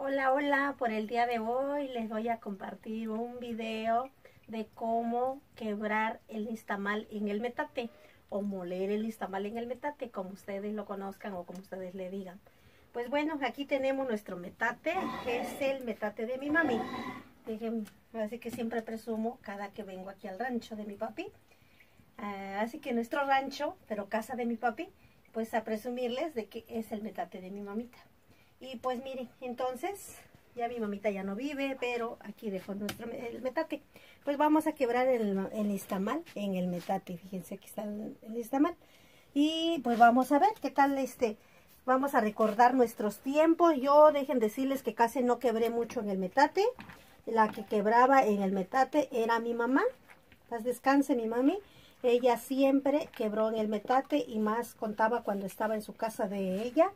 Hola, hola, por el día de hoy les voy a compartir un video de cómo quebrar el listamal en el metate o moler el listamal en el metate, como ustedes lo conozcan o como ustedes le digan. Pues bueno, aquí tenemos nuestro metate, que es el metate de mi mami. así que siempre presumo cada que vengo aquí al rancho de mi papi. Ah, así que nuestro rancho, pero casa de mi papi, pues a presumirles de que es el metate de mi mamita. Y pues miren, entonces, ya mi mamita ya no vive, pero aquí dejo nuestro el metate. Pues vamos a quebrar el, el istamal en el metate. Fíjense, aquí está el, el. Y pues vamos a ver qué tal este... Vamos a recordar nuestros tiempos. Yo dejen decirles que casi no quebré mucho en el metate. La que quebraba en el metate era mi mamá. Paz descanse mi mami. Ella siempre quebró en el metate y más contaba cuando estaba en su casa de ella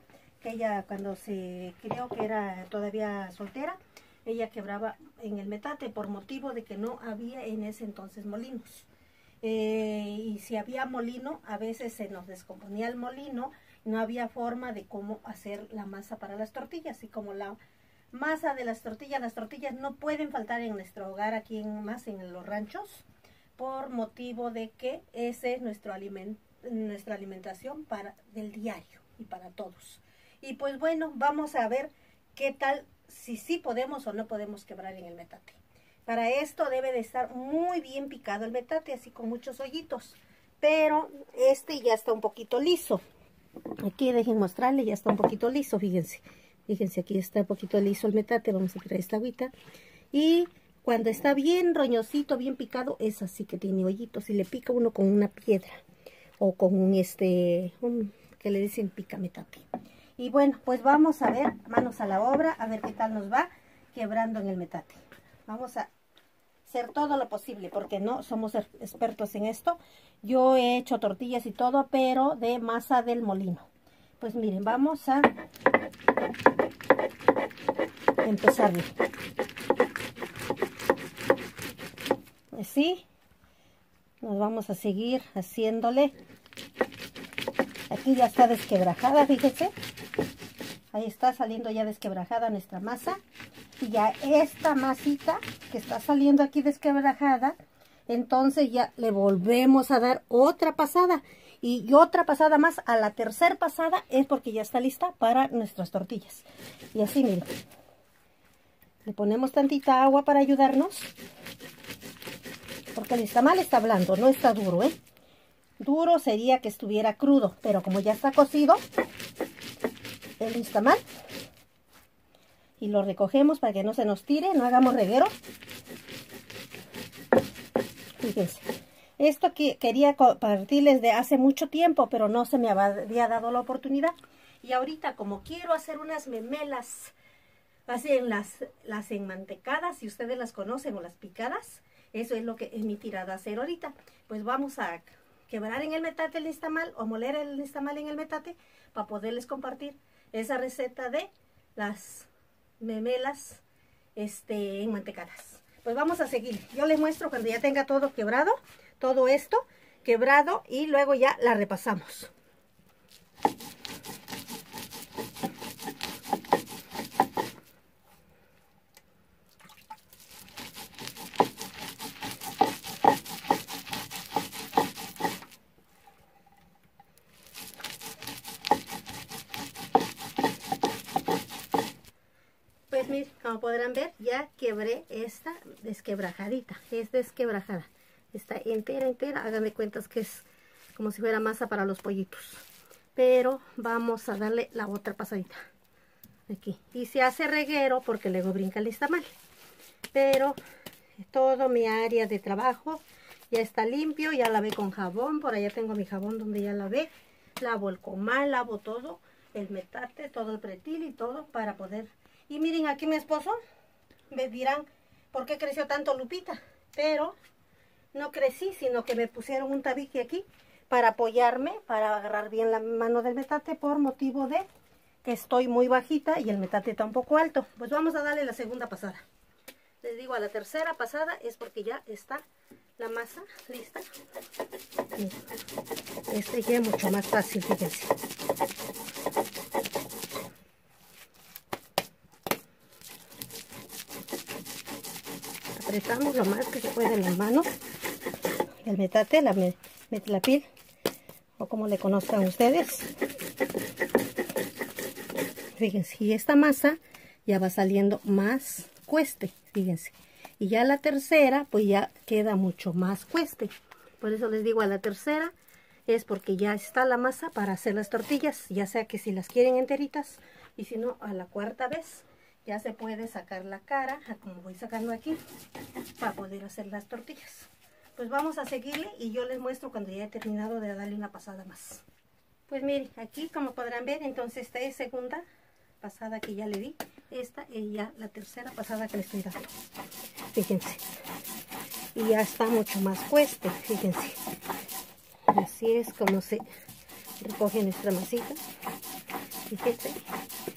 ella cuando se crió que era todavía soltera, ella quebraba en el metate por motivo de que no había en ese entonces molinos. Eh, y si había molino, a veces se nos descomponía el molino, no había forma de cómo hacer la masa para las tortillas, y como la masa de las tortillas, las tortillas no pueden faltar en nuestro hogar aquí en, más en los ranchos, por motivo de que ese es nuestro aliment, nuestra alimentación para del diario y para todos. Y pues bueno, vamos a ver qué tal, si sí podemos o no podemos quebrar en el metate. Para esto debe de estar muy bien picado el metate, así con muchos hoyitos. Pero este ya está un poquito liso. Aquí dejen mostrarle, ya está un poquito liso, fíjense. Fíjense, aquí está un poquito liso el metate, vamos a tirar esta agüita. Y cuando está bien roñosito, bien picado, es así que tiene hoyitos. Y le pica uno con una piedra o con un, este, que le dicen pica metate. Y bueno, pues vamos a ver, manos a la obra, a ver qué tal nos va quebrando en el metate. Vamos a hacer todo lo posible, porque no somos er, expertos en esto. Yo he hecho tortillas y todo, pero de masa del molino. Pues miren, vamos a empezar Así, nos vamos a seguir haciéndole. Aquí ya está desquebrajada, fíjense. Ahí está saliendo ya desquebrajada nuestra masa. Y ya esta masita que está saliendo aquí desquebrajada, entonces ya le volvemos a dar otra pasada. Y otra pasada más, a la tercera pasada es porque ya está lista para nuestras tortillas. Y así, miren. Le ponemos tantita agua para ayudarnos. Porque el mal está blando, no está duro, ¿eh? Duro sería que estuviera crudo, pero como ya está cocido, el mal y lo recogemos para que no se nos tire, no hagamos reguero. Fíjense, esto que quería compartirles de hace mucho tiempo, pero no se me había dado la oportunidad. Y ahorita como quiero hacer unas memelas, así las, las enmantecadas, si ustedes las conocen o las picadas, eso es lo que es mi tirada a hacer ahorita. Pues vamos a quebrar en el metate el listamal o moler el listamal en el metate para poderles compartir esa receta de las memelas este, enmantecadas. Pues vamos a seguir. Yo les muestro cuando ya tenga todo quebrado, todo esto quebrado y luego ya la repasamos. como podrán ver, ya quebré esta desquebrajadita. Es desquebrajada. Está entera, entera. Háganme cuentas que es como si fuera masa para los pollitos. Pero vamos a darle la otra pasadita. Aquí. Y se hace reguero porque luego brinca el mal Pero todo mi área de trabajo ya está limpio. Ya lavé con jabón. Por allá tengo mi jabón donde ya lavé. Lavo el comal, lavo todo. El metate, todo el pretil y todo para poder y miren aquí mi esposo, me dirán, ¿por qué creció tanto Lupita? Pero no crecí, sino que me pusieron un tabique aquí para apoyarme, para agarrar bien la mano del metate por motivo de que estoy muy bajita y el metate está un poco alto. Pues vamos a darle la segunda pasada. Les digo, a la tercera pasada es porque ya está la masa lista. Este ya es mucho más fácil, fíjense. Apretamos lo más que se puede en las manos. El metate, la metlapil, o como le conozcan ustedes. Fíjense, y esta masa ya va saliendo más cueste, fíjense. Y ya la tercera, pues ya queda mucho más cueste. Por eso les digo a la tercera, es porque ya está la masa para hacer las tortillas, ya sea que si las quieren enteritas, y si no, a la cuarta vez ya se puede sacar la cara, como voy sacando aquí, para poder hacer las tortillas. Pues vamos a seguirle y yo les muestro cuando ya he terminado de darle una pasada más. Pues miren, aquí como podrán ver, entonces esta es segunda pasada que ya le di. Esta es ya la tercera pasada que le estoy dando. Fíjense. Y ya está mucho más cueste, fíjense. Así es como se recoge nuestra masita. Fíjense.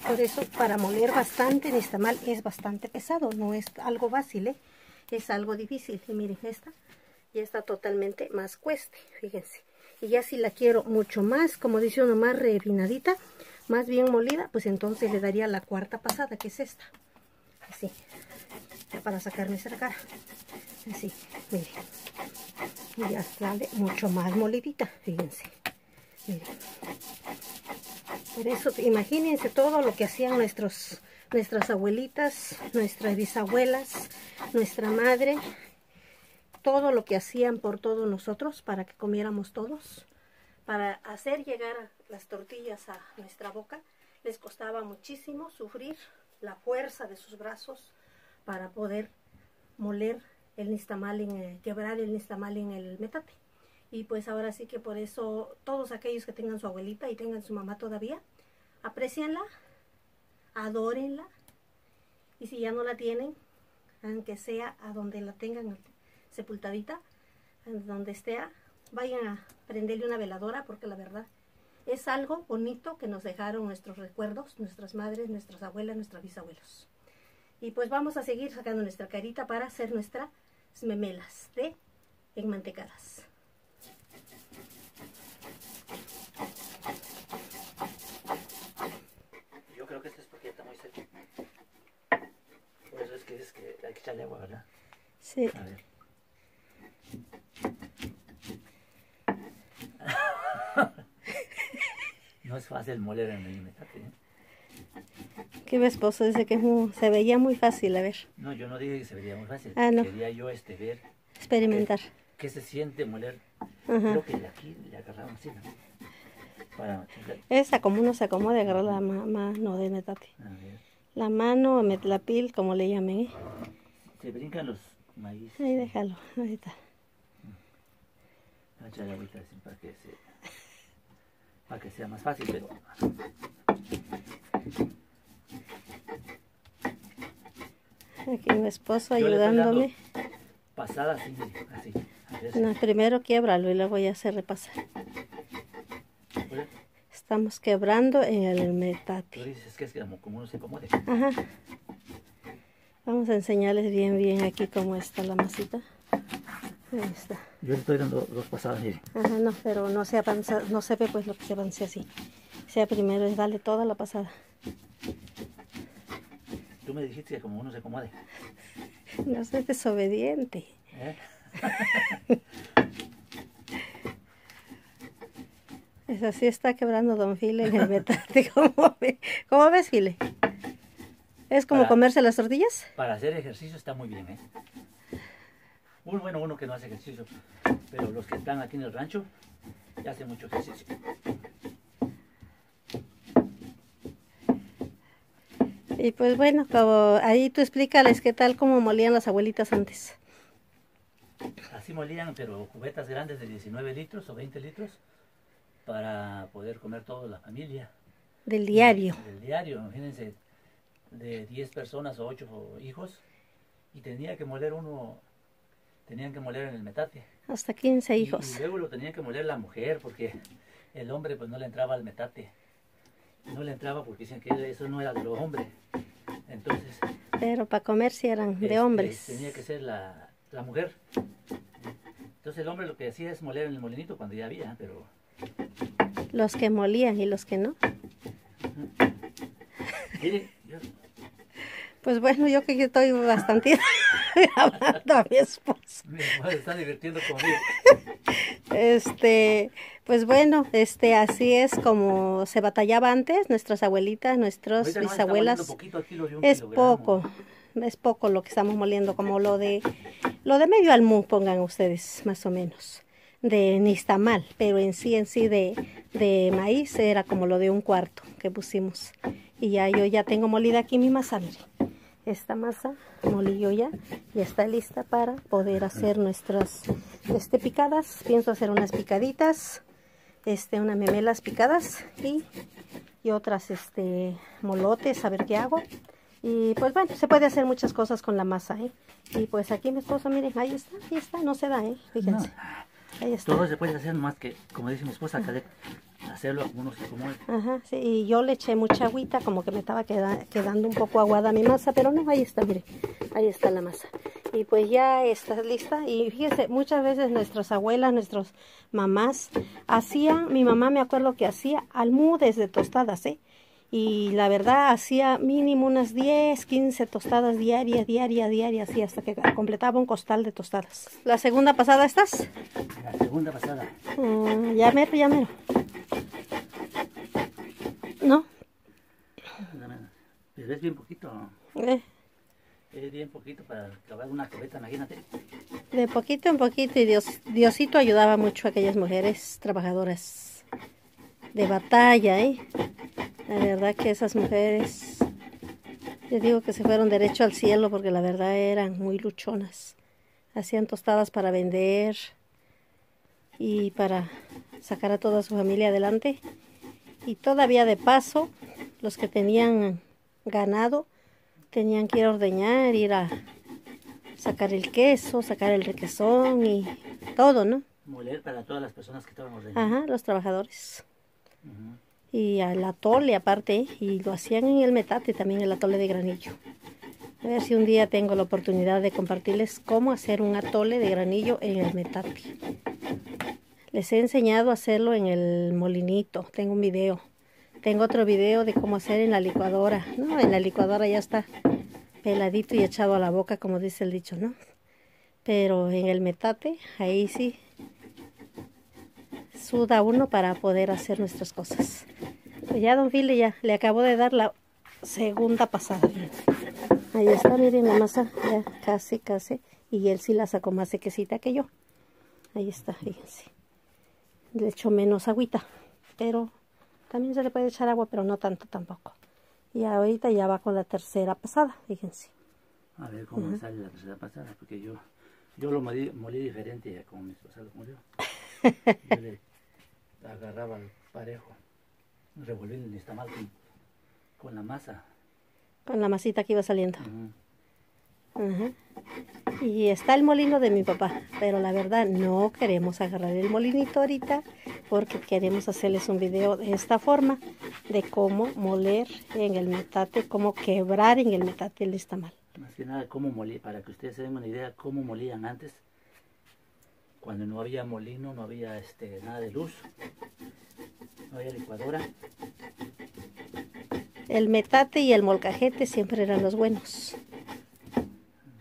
Por eso para moler bastante en mal es bastante pesado. No es algo fácil, ¿eh? es algo difícil. Y miren, esta ya está totalmente más cueste, fíjense. Y ya si la quiero mucho más, como dice uno, más refinadita, más bien molida, pues entonces le daría la cuarta pasada, que es esta. Así, para sacar nuestra cara. Así, miren. Y ya sale mucho más molidita, fíjense. Por eso, imagínense todo lo que hacían nuestros, nuestras abuelitas, nuestras bisabuelas, nuestra madre, todo lo que hacían por todos nosotros para que comiéramos todos para hacer llegar las tortillas a nuestra boca, les costaba muchísimo sufrir la fuerza de sus brazos para poder moler el nistamal, en, eh, quebrar el nistamal en el metate. Y pues ahora sí que por eso todos aquellos que tengan su abuelita y tengan su mamá todavía, aprecienla, adórenla. Y si ya no la tienen, aunque sea a donde la tengan sepultadita, donde esté, vayan a prenderle una veladora porque la verdad es algo bonito que nos dejaron nuestros recuerdos, nuestras madres, nuestras abuelas, nuestros bisabuelos. Y pues vamos a seguir sacando nuestra carita para hacer nuestras memelas de enmantecadas. Yo creo que este es porque está muy seco. Por eso es que es agua, ¿verdad? Sí. A ver. no es fácil moler en el metate. ¿eh? Que mi esposo dice que se veía muy fácil, a ver. No, yo no dije que se veía muy fácil. Ah, no. Quería yo este, ver. Experimentar. ¿Qué, se siente moler? Creo que de aquí le agarraron así, ¿no? Para Esa, como uno se acomode, agarrar la mano de metate. La mano, metlapil, como le llamen. Se brincan los maíz. Ahí déjalo, ahí está. Voy a echar agüita así para que se para que sea más fácil, pero... Aquí mi esposo ayudándome. Pasada así, así. No, primero quiebralo y luego ya se repasa. Estamos quebrando en el metate. Tú dices que es como, como uno se acomode. Ajá. Vamos a enseñarles bien, bien aquí cómo está la masita. Ahí está. Yo le estoy dando dos pasadas, miren. Ajá, no, pero no se avanza, no se ve pues lo que se avance así. sea, primero es darle toda la pasada. Tú me dijiste que como uno se acomode. No seas desobediente. ¿Eh? Eso sí está quebrando Don File en el metate. ¿Cómo, ¿Cómo ves, File? ¿Es como comerse las tortillas? Para hacer ejercicio está muy bien, ¿eh? Uno, bueno, uno que no hace ejercicio, pero los que están aquí en el rancho ya hacen mucho ejercicio. Y pues bueno, como ahí tú explícales qué tal como molían las abuelitas antes. Así molían, pero cubetas grandes de 19 litros o 20 litros para poder comer toda la familia. Del diario. Del diario, imagínense, de 10 personas o 8 hijos y tenía que moler uno tenían que moler en el metate. Hasta 15 hijos. Y, luego lo tenían que moler la mujer porque el hombre pues no le entraba al metate. No le entraba porque decían que eso no era de los hombres. Entonces... Pero para comer si eran de este, hombres. Tenía que ser la, la mujer. Entonces el hombre lo que hacía es moler en el molinito cuando ya había, pero... Los que molían y los que no. Mire, Pues bueno, yo que estoy bastante... grabando a mi esposo. Mi esposa se está divirtiendo conmigo. Este, pues bueno, este, así es como se batallaba antes, nuestras abuelitas, nuestros poquito de un Es kilogramo. poco, es poco lo que estamos moliendo, como lo de, lo de medio almú, pongan ustedes, más o menos, de nistamal, pero en sí, en sí de, de maíz era como lo de un cuarto que pusimos. Y ya yo ya tengo molida aquí mi masa, mire. Esta masa molí yo ya y está lista para poder hacer nuestras este, picadas. Pienso hacer unas picaditas, este, unas memelas picadas y, y otras este, molotes, a ver qué hago. Y pues bueno, se puede hacer muchas cosas con la masa, ¿eh? Y pues aquí mi esposo, miren, ahí está, ahí está, no se da, ¿eh? Fíjense, ahí está. Todo se puede hacer más que, como dice mi esposa, que de- hacerlo como uno se acomode. Ajá, sí, y yo le eché mucha agüita, como que me estaba queda- quedando un poco aguada mi masa, pero no, ahí está, mire, ahí está la masa. Y pues ya está lista, y fíjese, muchas veces nuestras abuelas, nuestras mamás, hacían, mi mamá me acuerdo que hacía almudes de tostadas, ¿eh? Y la verdad hacía mínimo unas 10, 15 tostadas diarias, diarias, diarias, y hasta que completaba un costal de tostadas. ¿La segunda pasada estás? La segunda pasada. Ah, ya mero, ya mero. ¿No? Pero es bien poquito. Eh, Es bien poquito para acabar una imagínate. de poquito en poquito y Dios, Diosito ayudaba mucho a aquellas mujeres trabajadoras de batalla, ¿eh? La verdad que esas mujeres, yo digo que se fueron derecho al cielo porque la verdad eran muy luchonas. Hacían tostadas para vender y para sacar a toda su familia adelante. Y todavía de paso, los que tenían ganado tenían que ir a ordeñar, ir a sacar el queso, sacar el requesón y todo, ¿no? Moler para todas las personas que estaban ordenando. Ajá, los trabajadores. Y al atole aparte, y lo hacían en el metate también, el atole de granillo. A ver si un día tengo la oportunidad de compartirles cómo hacer un atole de granillo en el metate. Les he enseñado a hacerlo en el molinito, tengo un video. Tengo otro video de cómo hacer en la licuadora. No, en la licuadora ya está peladito y echado a la boca, como dice el dicho, ¿no? Pero en el metate, ahí sí suda uno para poder hacer nuestras cosas. Pues ya don Fili ya le acabo de dar la segunda pasada. Ahí está, miren la masa, ya casi, casi. Y él sí la sacó más sequecita que yo. Ahí está, fíjense. Le echo menos agüita, pero también se le puede echar agua, pero no tanto tampoco. Y ahorita ya va con la tercera pasada, fíjense. A ver cómo sale la tercera pasada, porque yo, yo lo molí, molí diferente a como mi esposa lo molió. Yo le agarraba el parejo, revolví el nixtamal con, con la masa. Con la masita que iba saliendo. Ajá. Y está el molino de mi papá, pero la verdad no queremos agarrar el molinito ahorita porque queremos hacerles un video de esta forma de cómo moler en el metate, cómo quebrar en el metate el estamal. Más que nada, cómo molí, para que ustedes se den una idea cómo molían antes, cuando no había molino, no había este, nada de luz, no había licuadora. El metate y el molcajete siempre eran los buenos.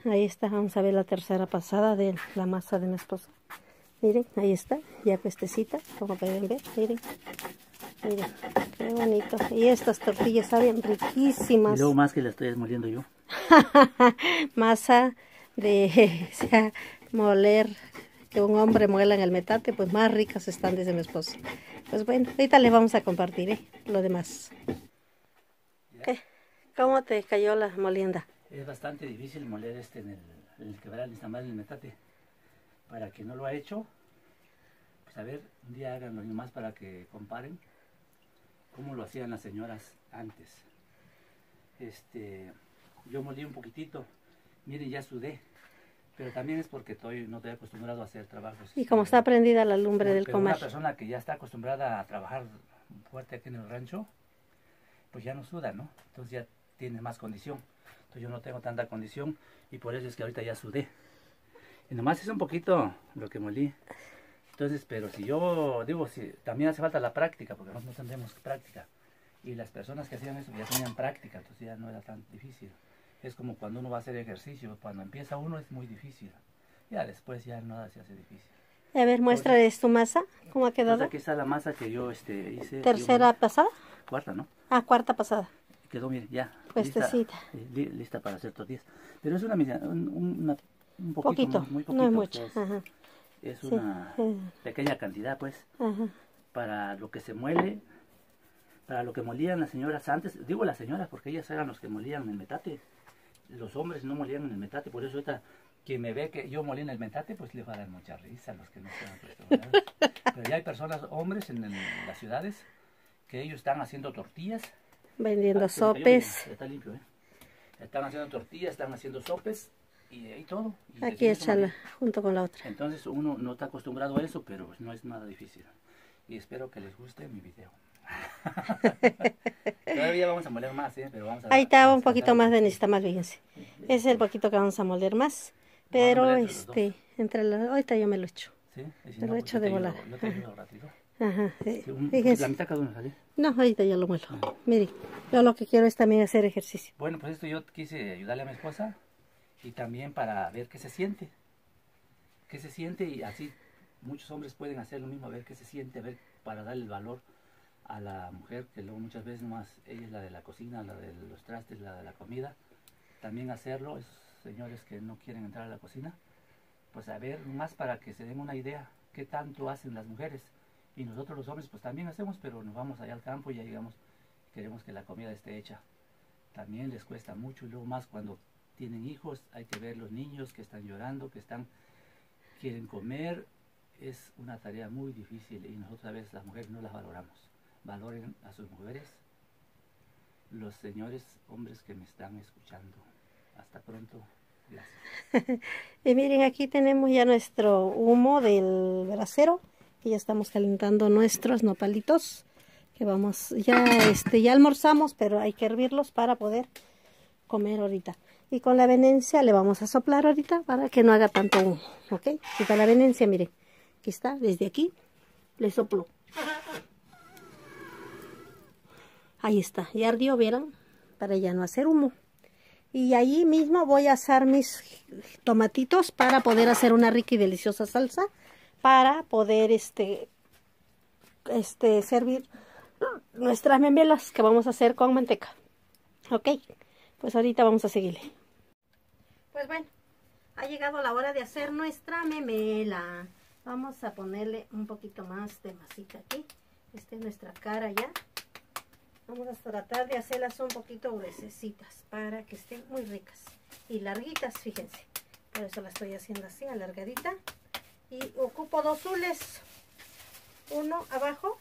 Ahí está, vamos a ver la tercera pasada de la masa de mi esposo. Miren, ahí está, ya puestecita, como pueden ver, miren. Miren, qué bonito. Y estas tortillas saben Y riquísimas. luego más que la estoy moliendo yo. masa de o sea, moler, que un hombre muela en el metate, pues más ricas están, dice mi esposo. Pues bueno, ahorita les vamos a compartir ¿eh? lo demás. ¿Qué? ¿Cómo te cayó la molienda? Es bastante difícil moler este en el, en el quebrar el en el metate. Para quien no lo ha hecho, pues a ver, un día háganlo nomás para que comparen cómo lo hacían las señoras antes. Este, yo molí un poquitito, miren ya sudé, pero también es porque estoy, no estoy acostumbrado a hacer trabajos. Y como este, está prendida la lumbre del pero una comal. persona que ya está acostumbrada a trabajar fuerte aquí en el rancho, pues ya no suda, ¿no? Entonces ya tiene más condición. Entonces yo no tengo tanta condición y por eso es que ahorita ya sudé. Y nomás es un poquito lo que molí. Entonces, pero si yo digo, si también hace falta la práctica, porque nosotros no tenemos práctica. Y las personas que hacían eso ya tenían práctica, entonces ya no era tan difícil. Es como cuando uno va a hacer ejercicio, cuando empieza uno es muy difícil, ya después ya nada se hace difícil. A ver, muéstrales tu masa, cómo ha Pues quedado. aquí está la masa que yo este, hice. Tercera yo- pasada. cuarta, ¿no? Ah, cuarta pasada. Quedó, mire, ya. Puestecita. Lista, eh, li- lista para hacer tortillas. Pero es una, una- un poquito, Poquito, muy, muy no es poquito, mucho. pues, Ajá, es sí, una eh. pequeña cantidad, pues, ajá. para lo que se muele, para lo que molían las señoras antes. Digo las señoras porque ellas eran los que molían el metate. Los hombres no molían en el metate, por eso ahorita quien me ve que yo molí en el metate, pues le va a dar mucha risa a los que no están acostumbrados. Pero ya hay personas, hombres en, el- las ciudades, que ellos están haciendo tortillas. Vendiendo Ah, sopes. mira, Está limpio, ¿eh? Están haciendo tortillas, están haciendo sopes y ahí todo. y les Aquí échala junto con la otra. Entonces uno no está acostumbrado a eso, pero no es nada difícil. Y espero que les guste mi video. Todavía vamos a moler más, ¿eh? Pero vamos a, Ahí está un poquito más de nixtamal, fíjense. Es el poquito que vamos a molder más. Pero moler entre este, entre los, ahorita yo me lo echo. Sí, si lo no, echo pues yo de volada. Yo te ayudo ratito. Ajá, fíjense. La mitad cada uno, ¿sale? No, ahorita ya lo muelo. Mire, yo lo que quiero es también hacer ejercicio. Bueno, pues esto yo quise ayudarle a mi esposa y también para ver qué se siente. Qué se siente y así muchos hombres pueden hacer lo mismo, a ver qué se siente, a ver para darle el valor a la mujer, que luego muchas veces más ella es la de la cocina, la de los trastes, la de la comida. También hacerlo, esos señores que no quieren entrar a la cocina, pues a ver más para que se den una idea qué tanto hacen las mujeres. Y nosotros los hombres pues también hacemos, pero nos vamos allá al campo y ya llegamos, queremos que la comida esté hecha también les cuesta mucho y luego más cuando tienen hijos hay que ver los niños que están llorando que están quieren comer es una tarea muy difícil y nosotros a veces las mujeres no las valoramos valoren a sus mujeres los señores hombres que me están escuchando hasta pronto gracias Y miren, aquí tenemos ya nuestro humo del brasero. Y ya estamos calentando nuestros nopalitos. Que vamos, ya este, ya almorzamos, pero hay que hervirlos para poder comer ahorita. Y con la venencia le vamos a soplar ahorita para que no haga tanto humo. ¿Ok? Y para la venencia, miren, aquí está, desde aquí le soplo. Ahí está, ya ardió, ¿vieron? Para ya no hacer humo. Y ahí mismo voy a asar mis tomatitos para poder hacer una rica y deliciosa salsa. Para poder este, este, servir nuestras memelas que vamos a hacer con manteca. Ok, pues ahorita vamos a seguirle. Pues bueno, ha llegado la hora de hacer nuestra memela. Vamos a ponerle un poquito más de masita aquí. Esta es nuestra cara ya. Vamos a tratar de hacerlas un poquito gruesecitas para que estén muy ricas y larguitas, fíjense. Por eso la estoy haciendo así, alargadita. Y ocupo dos zules, uno abajo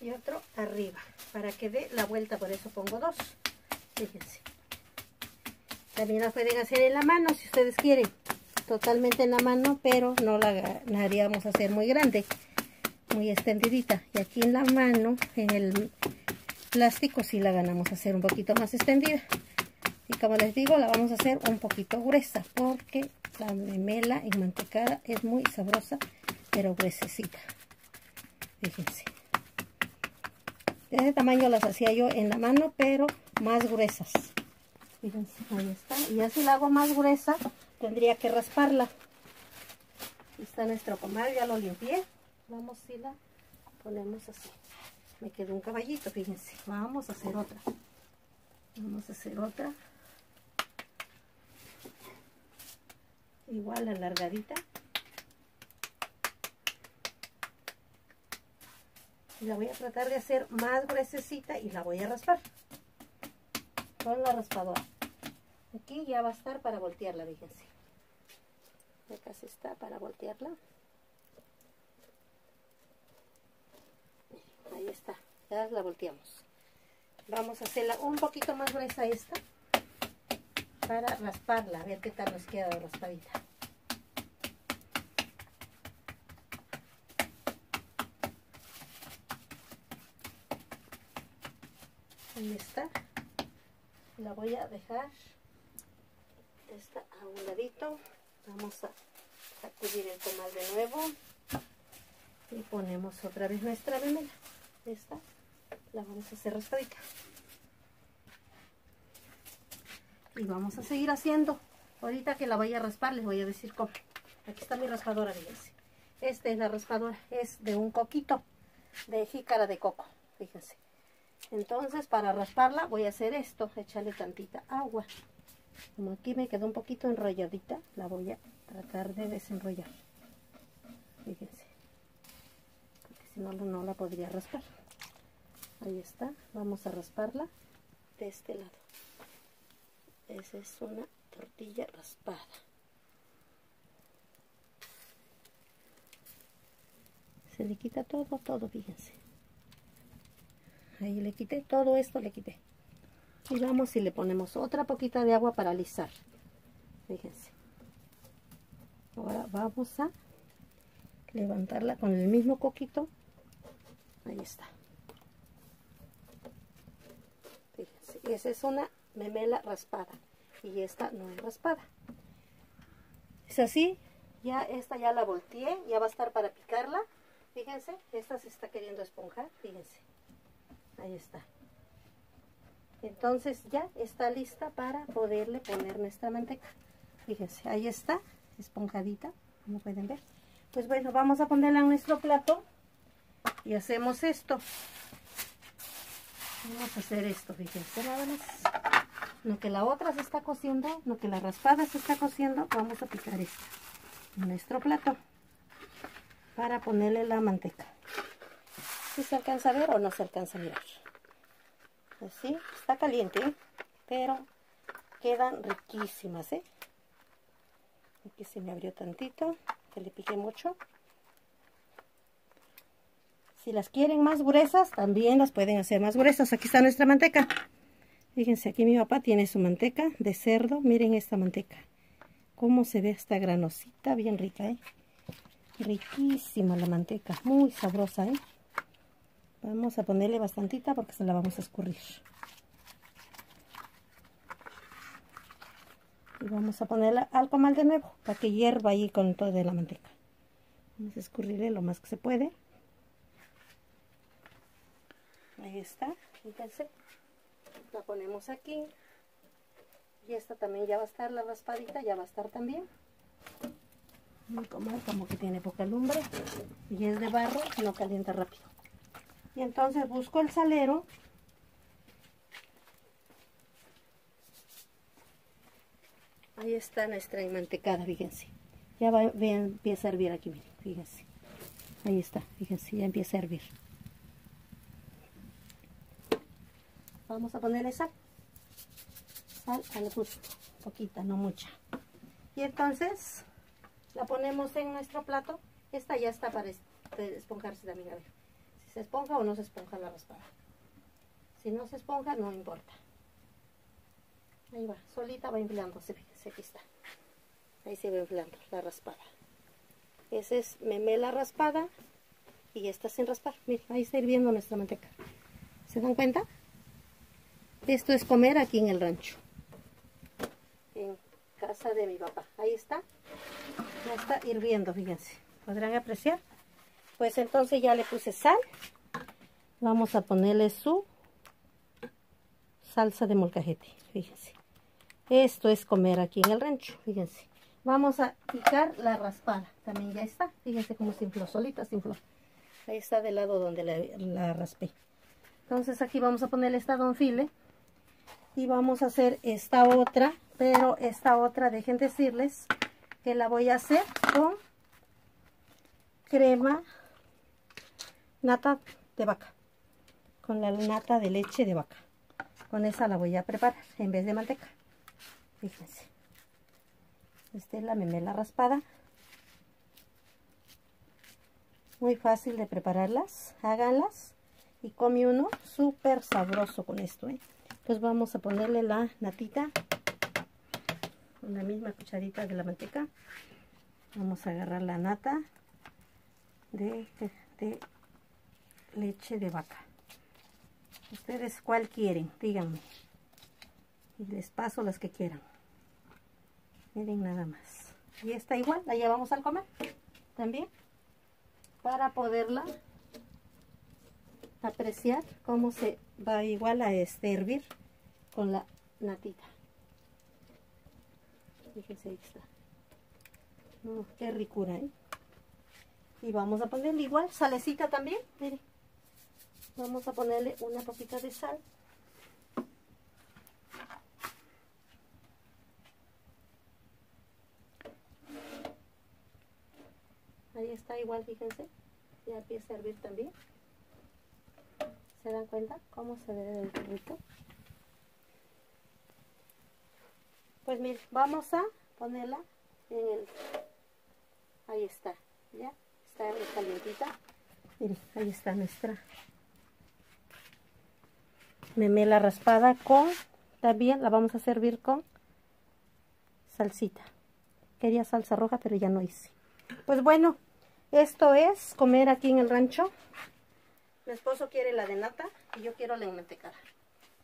y otro arriba, para que dé la vuelta, por eso pongo dos. Fíjense. También la pueden hacer en la mano si ustedes quieren, totalmente en la mano, pero no la, la haríamos hacer muy grande, muy extendidita. Y aquí en la mano, en el plástico sí la ganamos a hacer un poquito más extendida. Y como les digo la vamos a hacer un poquito gruesa porque la memela enmantecada es muy sabrosa pero gruesecita. Fíjense. De ese tamaño las hacía yo en la mano pero más gruesas. Fíjense ahí está. Y así la hago más gruesa tendría que rasparla. Está nuestro comal ya lo limpié vamos y la ponemos así me quedó un caballito, fíjense. Vamos a hacer otra. Vamos a hacer otra. Igual alargadita. La voy a tratar de hacer más gruesecita y la voy a raspar. Con la raspadora. Aquí ya va a estar para voltearla, fíjense. Ya casi está para voltearla. Ahí está, ya la volteamos. Vamos a hacerla un poquito más gruesa esta para rasparla, a ver qué tal nos queda de raspadita. Ahí está. La voy a dejar esta a un ladito. Vamos a sacudir el comal de nuevo y ponemos otra vez nuestra memela esta la vamos a hacer raspadita Y vamos a seguir haciendo. Ahorita que la vaya a raspar, les voy a decir cómo. Aquí está mi raspadora, fíjense. Esta es la raspadora, es de un coquito, de jícara de coco, fíjense. Entonces, para rasparla voy a hacer esto, echarle tantita agua. Como aquí me quedó un poquito enrolladita, la voy a tratar de desenrollar. Fíjense. Si no, no la podría raspar. Ahí está. Vamos a rasparla de este lado. Esa es una tortilla raspada. Se le quita todo, todo, fíjense. Ahí le quité, todo esto le quité. Y vamos y le ponemos otra poquita de agua para alisar. Fíjense. Ahora vamos a levantarla con el mismo coquito. Ahí está. Fíjense. Esa es una memela raspada. Y esta no es raspada. Es así. Ya esta ya la volteé. Ya va a estar para picarla. Fíjense. Esta se está queriendo esponjar. Fíjense. Ahí está. Entonces ya está lista para poderle poner nuestra manteca. Fíjense, ahí está, esponjadita, como pueden ver. Pues bueno, vamos a ponerla en nuestro plato y hacemos esto. Vamos a hacer esto, fíjense. No que la otra se está cociendo, no que la raspada se está cociendo, vamos a picar esta en nuestro plato para ponerle la manteca. Si se alcanza a ver o no se alcanza a mirar. Así, está caliente, pero quedan riquísimas, ¿eh? Aquí se me abrió tantito, que le piqué mucho. Si las quieren más gruesas, también las pueden hacer más gruesas. Aquí está nuestra manteca. Fíjense, aquí mi papá tiene su manteca de cerdo. Miren esta manteca. Cómo se ve esta granosita, bien rica, ¿eh? Riquísima la manteca, muy sabrosa, ¿eh? Vamos a ponerle bastantita porque se la vamos a escurrir. Y vamos a ponerla al comal de nuevo para que hierva ahí con toda la manteca. Vamos a escurrirle lo más que se puede. Ahí está, fíjense. La ponemos aquí. Y esta también ya va a estar, la raspadita ya va a estar también. Comal como que tiene poca lumbre. Y es de barro, no calienta rápido. Y entonces busco el salero. Ahí está nuestra mantecada, fíjense. Ya va, empieza a hervir aquí, miren, fíjense. Ahí está, fíjense, ya empieza a hervir. Vamos a ponerle sal. Sal al gusto, poquita, no mucha. Y entonces la ponemos en nuestro plato. Esta ya está para esponjarse también, a ver. Si se esponja o no se esponja la raspada. Si no se esponja, no importa. Ahí va, solita va inflándose, fíjense, aquí. Ahí se va inflando la raspada. Esa es memela raspada y está sin raspar. Miren, ahí está hirviendo nuestra manteca. ¿Se dan cuenta? Esto es comer aquí en el rancho. En casa de mi papá. Ahí está. Ya está hirviendo, fíjense. ¿Podrán apreciar? Pues entonces ya le puse sal. Vamos a ponerle su salsa de molcajete. Fíjense. Esto es comer aquí en el rancho. Fíjense. Vamos a picar la raspada. También ya está. Fíjense cómo se infló. Solita se infló. Ahí está del lado donde la, la raspé. Entonces aquí vamos a ponerle esta donfile. Y vamos a hacer esta otra. Pero esta otra, dejen decirles que la voy a hacer con crema nata de vaca. Con la nata de leche de vaca. Con esa la voy a preparar en vez de manteca. Fíjense. Esta es la memela raspada. Muy fácil de prepararlas. Háganlas. Y come uno súper sabroso con esto. ¿eh? Pues vamos a ponerle la natita. Con la misma cucharita de la manteca. Vamos a agarrar la nata de, leche de vaca. ¿Ustedes cuál quieren? Díganme. Y les paso las que quieran. Miren nada más. Y esta igual, la llevamos al comer. También. Para poderla apreciar cómo se va igual a este hervir con la natita. Fíjense, ahí está. qué ricura, ¿eh? Y vamos a ponerle igual salecita también, mire. Vamos a ponerle una poquita de sal. Ahí está igual, fíjense. Ya empieza a hervir también. ¿Se dan cuenta cómo se ve el rico? Pues miren, vamos a ponerla en el... Ahí está, ¿ya? Está calientita. Miren, ahí está nuestra memela raspada con... También la vamos a servir con salsita. Quería salsa roja, pero ya no hice. Pues bueno, esto es comer aquí en el rancho. Mi esposo quiere la de nata y yo quiero la enmantecada.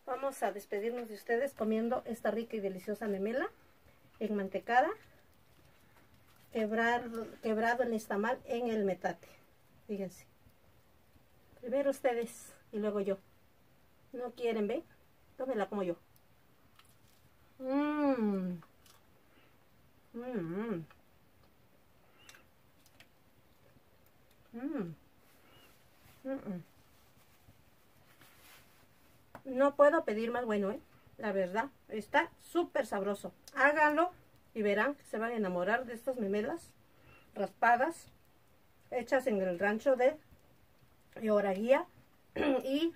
Vamos a despedirnos de ustedes comiendo esta rica y deliciosa memela enmantecada, quebrado, quebrado en estamal en el metate. Fíjense. Primero ustedes y luego yo. No quieren, ¿ven? Tómenla como yo. Mmm. Mmm. Mmm. Mmm no puedo pedir más bueno, ¿eh? La verdad, está súper sabroso. Háganlo y verán que se van a enamorar de estas memelas raspadas hechas en el rancho de Oraguía y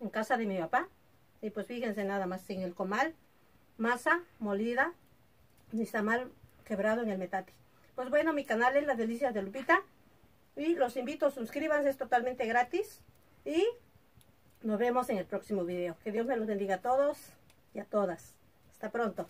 en casa de mi papá. Y pues fíjense nada más, sin el comal, masa molida, ni mal quebrado en el metate. Pues bueno, mi canal es Las Delicias de Lupita. Y los invito, suscríbanse, es totalmente gratis. Y nos vemos en el próximo video. Que Dios me los bendiga a todos y a todas. Hasta pronto.